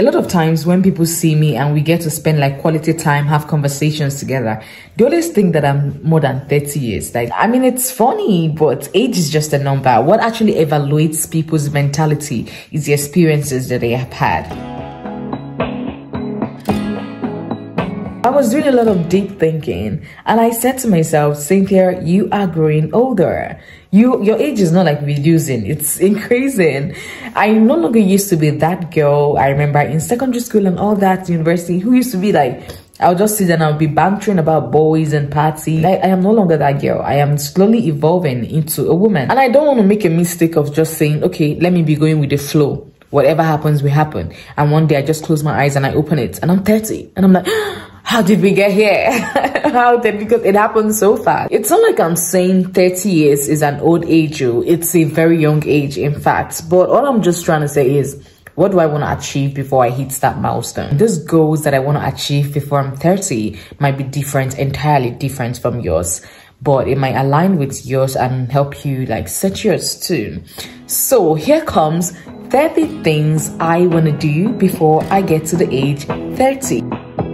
A lot of times when people see me and we get to spend like quality time, have conversations together, they always think that I'm more than 30 years. Like, I mean, it's funny, but age is just a number. What actually evaluates people's mentality is the experiences that they have had. I was doing a lot of deep thinking and I said to myself, Cynthia, you are growing older. You, your age is not like reducing, it's increasing. I no longer used to be that girl I remember in secondary school and all that university who used to be like, I'll just sit and I'll be bantering about boys and party. I, I am no longer that girl. I am slowly evolving into a woman. And I don't want to make a mistake of just saying, okay, let me be going with the flow. Whatever happens will happen. And one day I just close my eyes and I open it and I'm 30 and I'm like, ah, how did we get here? how did, because it happened so fast. It's not like I'm saying 30 years is an old age. Oh. It's a very young age, in fact. But all I'm just trying to say is, what do I want to achieve before I hit that milestone? Those goals that I want to achieve before I'm 30 might be different, entirely different from yours, but it might align with yours and help you like set yours too. So here comes 30 things I want to do before I get to the age 30.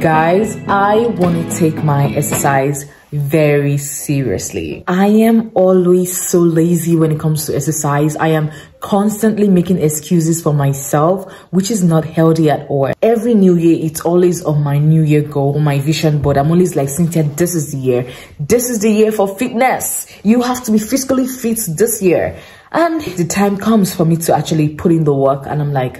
Guys, I want to take my exercise very seriously. I am always so lazy when it comes to exercise. I am constantly making excuses for myself, which is not healthy at all. Every new year, it's always on my new year goal, my vision board. I'm always like, Cynthia, this is the year. This is the year for fitness. You have to be physically fit this year. And the time comes for me to actually put in the work and I'm like,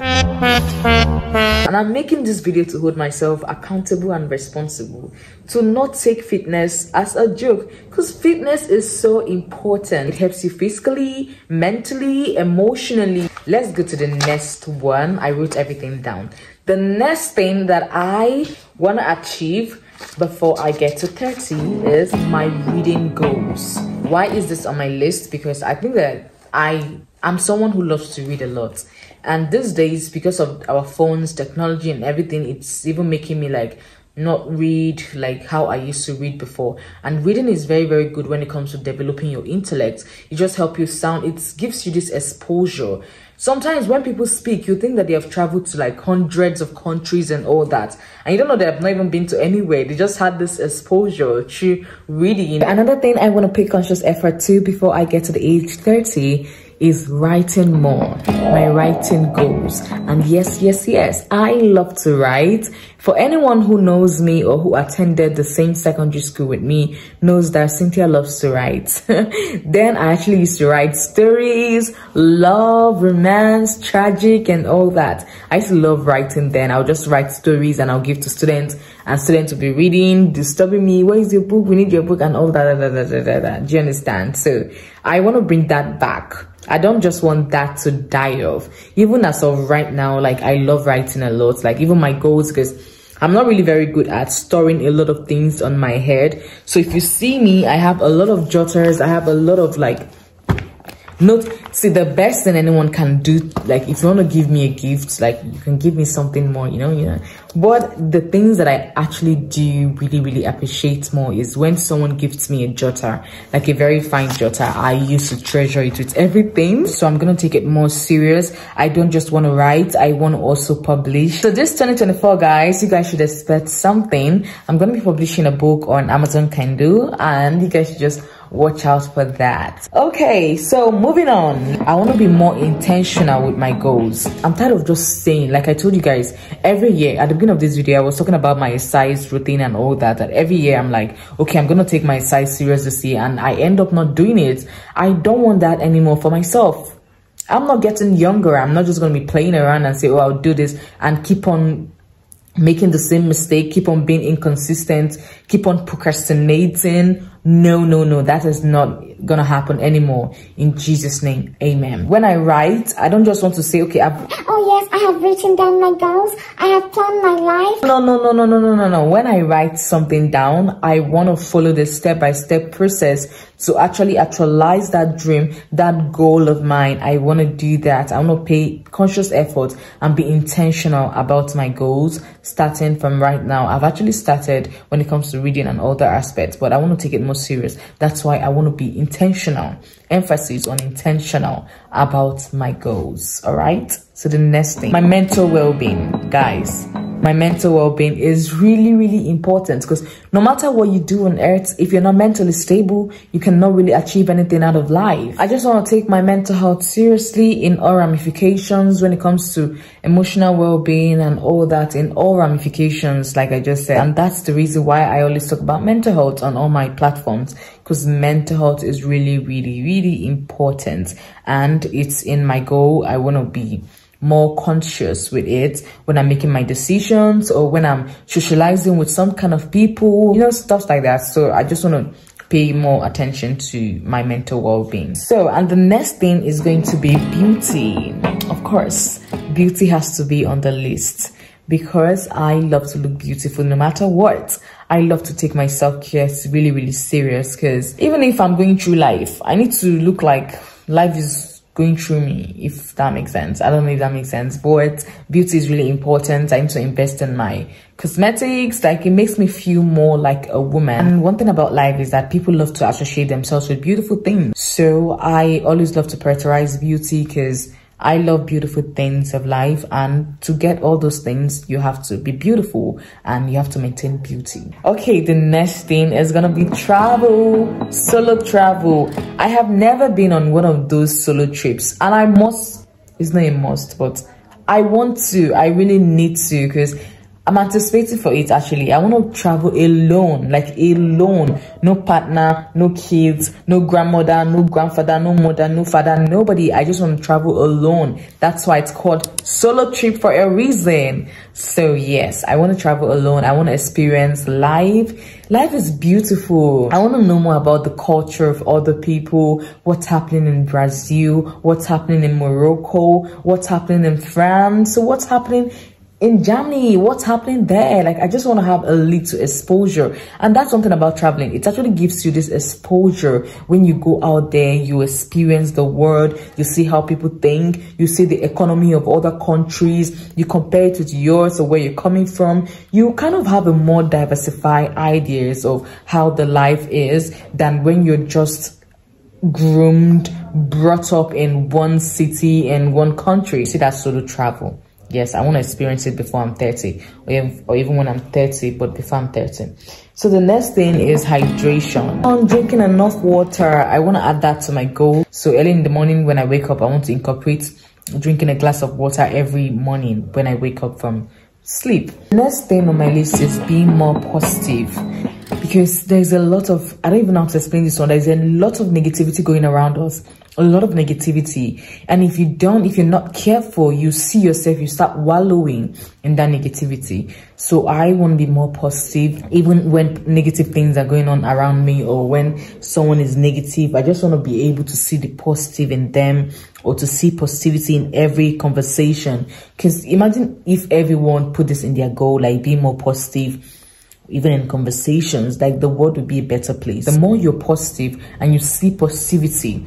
and I'm making this video to hold myself accountable and responsible to not take fitness as a joke because fitness is so important. It helps you physically, mentally, emotionally. Let's go to the next one. I wrote everything down. The next thing that I want to achieve before I get to 30 is my reading goals. Why is this on my list? Because I think that I am someone who loves to read a lot. And these days, because of our phones, technology, and everything, it's even making me like not read like how I used to read before. And reading is very, very good when it comes to developing your intellect. It just helps you sound, it gives you this exposure. Sometimes when people speak, you think that they have traveled to like hundreds of countries and all that. And you don't know they have not even been to anywhere. They just had this exposure to reading. Another thing I want to pay conscious effort to before I get to the age 30 is writing more, my writing goals. And yes, yes, yes, I love to write. For anyone who knows me or who attended the same secondary school with me knows that Cynthia loves to write. then I actually used to write stories, love, romance, tragic, and all that. I used to love writing then. I'll just write stories and I'll give to students and students will be reading, disturbing me. Where is your book? We need your book and all that. Do you understand? So I want to bring that back. I don't just want that to die off. Even as of right now, like I love writing a lot. Like even my goals, because I'm not really very good at storing a lot of things on my head. So if you see me, I have a lot of jotters. I have a lot of like not see the best thing anyone can do like if you want to give me a gift like you can give me something more you know you know. But the things that i actually do really really appreciate more is when someone gives me a jotter like a very fine jotter. I used to treasure it with everything so i'm gonna take it more serious. I don't just want to write i want to also publish. So this 2024 guys you guys should expect something. I'm gonna be publishing a book on amazon kindle and you guys should just watch out for that. Okay so moving on. I want to be more intentional with my goals. I'm tired of just saying like i told you guys every year at the beginning of this video i was talking about my size routine and all that that every year i'm like okay i'm gonna take my size serious this year and i end up not doing it. I don't want that anymore for myself. I'm not getting younger. I'm not just gonna be playing around and say oh i'll do this and keep on making the same mistake, keep on being inconsistent, keep on procrastinating. No, no, no, that is not gonna happen anymore. In Jesus' name, amen. When I write, I don't just want to say, okay, I've... Oh yes, I have written down my goals. I have planned my life. No, no, no, no, no, no, no, no. When I write something down, I want to follow the step-by-step -step process to actually actualize that dream, that goal of mine. I want to do that. I want to pay conscious effort and be intentional about my goals starting from right now. I've actually started when it comes to reading and other aspects, but I want to take it more serious. That's why I want to be intentional. Emphasis on intentional about my goals. All right. So the next thing, my mental well-being, guys my mental well-being is really really important. Because no matter what you do on earth if you're not mentally stable you cannot really achieve anything out of life. I just want to take my mental health seriously in all ramifications when it comes to emotional well-being and all that in all ramifications like i just said. And that's the reason why i always talk about mental health on all my platforms because mental health is really really really important and it's in my goal. I want to be more conscious with it when I'm making my decisions or when I'm socializing with some kind of people, you know, stuff like that. So I just want to pay more attention to my mental well-being. So, and the next thing is going to be beauty. Of course, beauty has to be on the list because I love to look beautiful no matter what. I love to take my self-care really, really serious because even if I'm going through life, I need to look like life is going through me, if that makes sense. I don't know if that makes sense, but beauty is really important. I need to invest in my cosmetics. Like it makes me feel more like a woman. And one thing about life is that people love to associate themselves with beautiful things. So I always love to prioritize beauty because I love beautiful things of life and to get all those things, you have to be beautiful and you have to maintain beauty. Okay, the next thing is gonna be travel, solo travel. I have never been on one of those solo trips and I must, it's not a must, but I want to, I really need to because I'm anticipating for it actually. I want to travel alone, like alone. No partner, no kids, no grandmother, no grandfather, no mother, no father, nobody. I just want to travel alone. That's why it's called solo trip for a reason. So yes, I want to travel alone. I want to experience life. Life is beautiful. I want to know more about the culture of other people, what's happening in Brazil, what's happening in Morocco, what's happening in France, so what's happening in Germany, what's happening there? Like, I just want to have a little exposure. And that's something about traveling. It actually gives you this exposure when you go out there, you experience the world, you see how people think, you see the economy of other countries, you compare it with yours or where you're coming from. You kind of have a more diversified ideas of how the life is than when you're just groomed, brought up in one city and one country. See that solo travel. Yes, I want to experience it before I'm 30 or even, when I'm 30, but before I'm 30. So the next thing is hydration. I'm drinking enough water. I want to add that to my goal. So early in the morning when I wake up, I want to incorporate drinking a glass of water every morning when I wake up from sleep. Next thing on my list is being more positive because there's a lot of, I don't even know how to explain this one. There's a lot of negativity going around us a lot of negativity. And if you don't, if you're not careful, you see yourself, you start wallowing in that negativity. So I want to be more positive, even when negative things are going on around me or when someone is negative. I just want to be able to see the positive in them or to see positivity in every conversation. Because imagine if everyone put this in their goal, like be more positive even in conversations, like the world would be a better place. The more you're positive and you see positivity,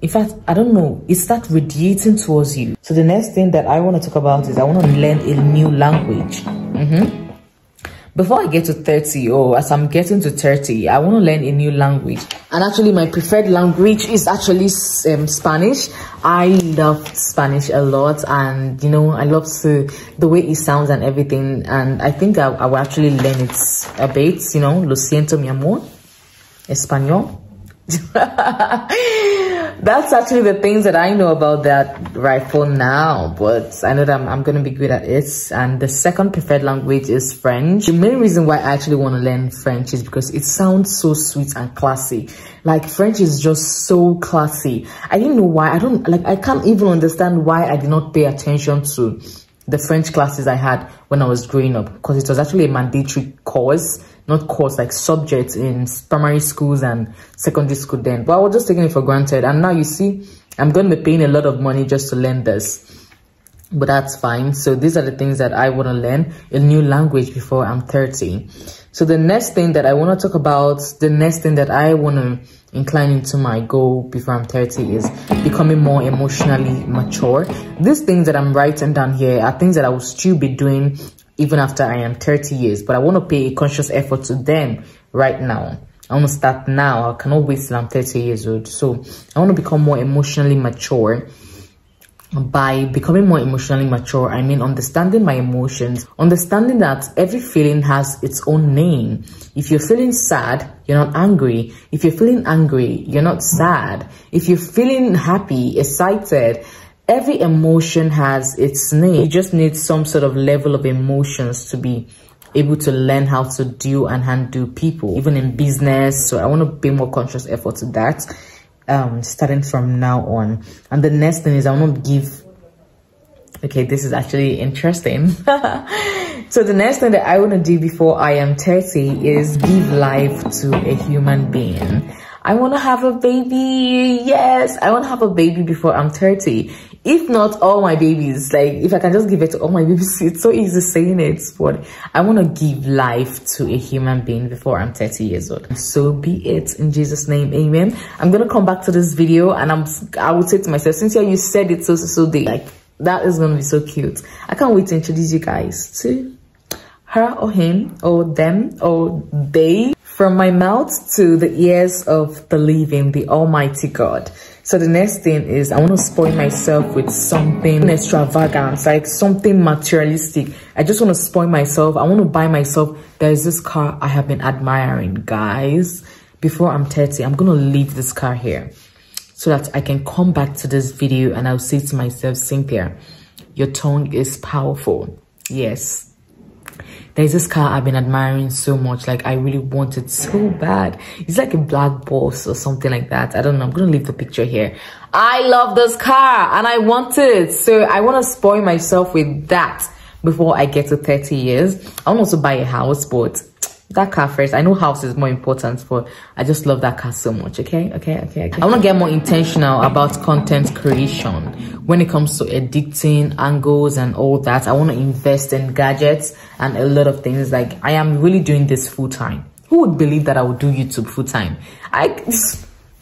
in fact, I don't know, it starts radiating towards you. So the next thing that I want to talk about is I want to learn a new language. Mm -hmm. Before I get to 30 or as I'm getting to 30, I want to learn a new language. And actually my preferred language is actually um, Spanish. I love Spanish a lot and you know, I love to, the way it sounds and everything. And I think I, I will actually learn it a bit, you know, lo siento mi amor, español. That's actually the things that I know about that rifle now, but I know that I'm, I'm going to be good at it. And the second preferred language is French. The main reason why I actually want to learn French is because it sounds so sweet and classy. Like French is just so classy. I didn't know why. I don't like, I can't even understand why I did not pay attention to the French classes I had when I was growing up because it was actually a mandatory course not course like subjects in primary schools and secondary school then. But i was just taking it for granted. And now you see i'm going to be paying a lot of money just to learn this. But that's fine. So these are the things that i want to learn a new language before i'm 30 so the next thing that i want to talk about the next thing that i want to incline into my goal before i'm 30 is becoming more emotionally mature. These things that i'm writing down here are things that i will still be doing even after I am 30 years. But I want to pay a conscious effort to them right now. I want to start now. I cannot wait till I'm 30 years old. So I want to become more emotionally mature. By becoming more emotionally mature, I mean understanding my emotions, understanding that every feeling has its own name. If you're feeling sad, you're not angry. If you're feeling angry, you're not sad. If you're feeling happy, excited, every emotion has its name. You just need some sort of level of emotions to be able to learn how to deal and handle people, even in business. So I want to pay more conscious effort to that, um, starting from now on. And the next thing is I want to give, okay, this is actually interesting. so the next thing that I want to do before I am 30 is give life to a human being. I want to have a baby. Yes, I want to have a baby before I'm 30 if not all my babies, like if I can just give it to all my babies, it's so easy saying it, but I want to give life to a human being before I'm 30 years old. So be it in Jesus name, amen. I'm to come back to this video and I'm, I would say to myself, Cynthia, you said it so, so, so they like, that is to be so cute. I can't wait to introduce you guys to her or him or them or they from my mouth to the ears of the living, the almighty God. So the next thing is I want to spoil myself with something extravagant, like something materialistic. I just want to spoil myself. I want to buy myself. There's this car I have been admiring, guys. Before I'm 30, I'm going to leave this car here so that I can come back to this video and I'll say to myself, Cynthia, your tongue is powerful. Yes, there's this car I've been admiring so much. Like I really want it so bad. It's like a black boss or something like that. I don't know. I'm going to leave the picture here. I love this car and I want it. So I want to spoil myself with that before I get to 30 years. I want to buy a house, but that car first. I know house is more important, but I just love that car so much. Okay, okay, okay. okay. I want to get more intentional about content creation when it comes to editing, angles, and all that. I want to invest in gadgets and a lot of things. Like I am really doing this full time. Who would believe that I would do YouTube full time? I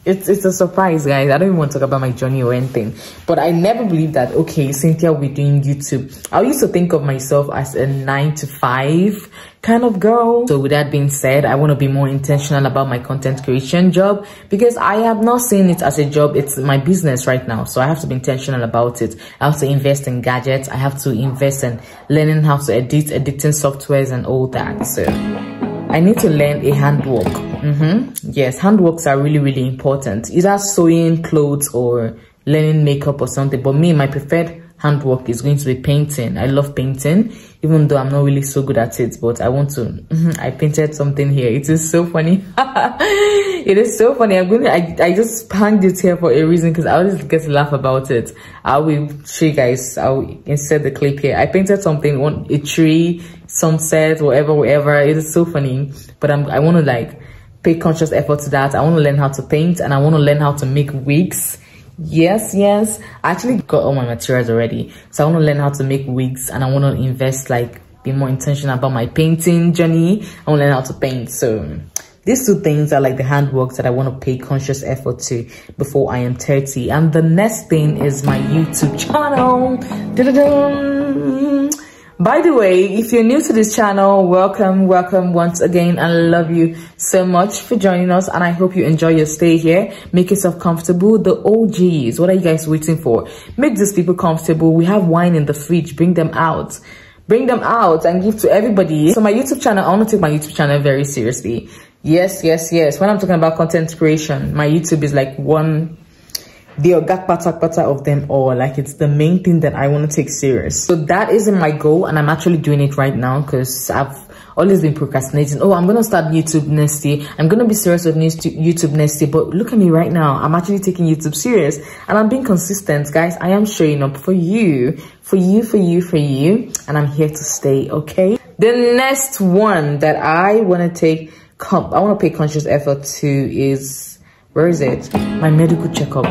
it's it's a surprise guys. I don't even want to talk about my journey or anything. But i never believed that okay cynthia will be doing youtube. I used to think of myself as a nine to five kind of girl. So with that being said i want to be more intentional about my content creation job because i have not seen it as a job. It's my business right now. So i have to be intentional about it. I have to invest in gadgets. I have to invest in learning how to edit editing softwares and all that. So I need to learn a handwork. Mm -hmm. Yes, handworks are really, really important. Either sewing clothes or learning makeup or something. But me, my preferred handwork is going to be painting. I love painting, even though I'm not really so good at it, but I want to. Mm-hmm, I painted something here. It is so funny. it is so funny. I'm going to, I, I just hanged it here for a reason because I always get to laugh about it. I will show you guys. I'll insert the clip here. I painted something on a tree, sunset, whatever, whatever. It is so funny, but I'm, I want to like pay conscious effort to that. I want to learn how to paint and I want to learn how to make wigs. Yes yes. I actually got all my materials already. So i want to learn how to make wigs and i want to invest like be more intentional about my painting journey. I want to learn how to paint. So these two things are like the handworks that i want to pay conscious effort to before i am 30 and the next thing is my youtube channel. -da -da. By the way, if you're new to this channel, welcome, welcome once again. I love you so much for joining us and I hope you enjoy your stay here. Make yourself comfortable. The OGs, what are you guys waiting for? Make these people comfortable. We have wine in the fridge. Bring them out. Bring them out and give to everybody. So my YouTube channel, I want to take my YouTube channel very seriously. Yes, yes, yes. When I'm talking about content creation, my YouTube is like one the ogak pata of them all. Like it's the main thing that i want to take serious. So that isn't my goal and i'm actually doing it right now because i've always been procrastinating. Oh i'm gonna start youtube next year. I'm gonna be serious with youtube next year. But look at me right now. I'm actually taking youtube serious. And i'm being consistent guys. I am showing up for you for you for you for you. And i'm here to stay okay? The next one that i want to take i want to pay conscious effort to is where is it? My medical checkup.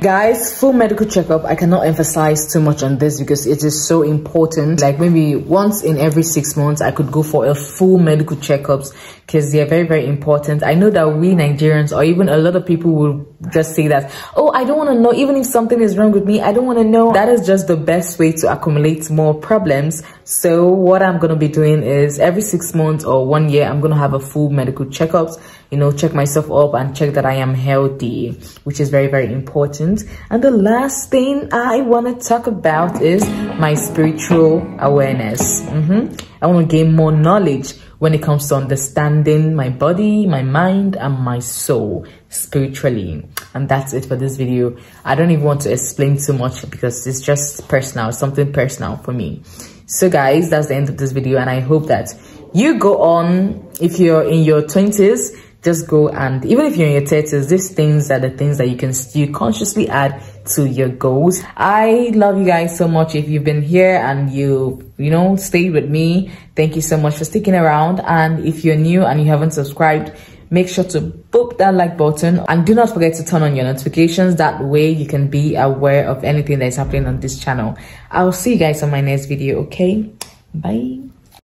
Guys full medical checkup. I cannot emphasize too much on this because it is so important. Like maybe once in every six months i could go for a full medical checkups because they're very very important. I know that we nigerians or even a lot of people will just say that oh i don't want to know. Even if something is wrong with me i don't want to know. That is just the best way to accumulate more problems. So what i'm going to be doing is every six months or one year i'm going to have a full medical checkups you know check myself up and check that i am healthy which is very very important and the last thing i want to talk about is my spiritual awareness mm -hmm. i want to gain more knowledge when it comes to understanding my body, my mind, and my soul spiritually. And that's it for this video. I don't even want to explain too much because it's just personal, something personal for me. So guys, that's the end of this video and I hope that you go on, if you're in your 20s, just go and even if you're in your 30s these things are the things that you can still consciously add to your goals. I love you guys so much if you've been here and you you know stayed with me. Thank you so much for sticking around. And if you're new and you haven't subscribed make sure to boop that like button. And do not forget to turn on your notifications. That way you can be aware of anything that is happening on this channel. I'll see you guys on my next video okay? Bye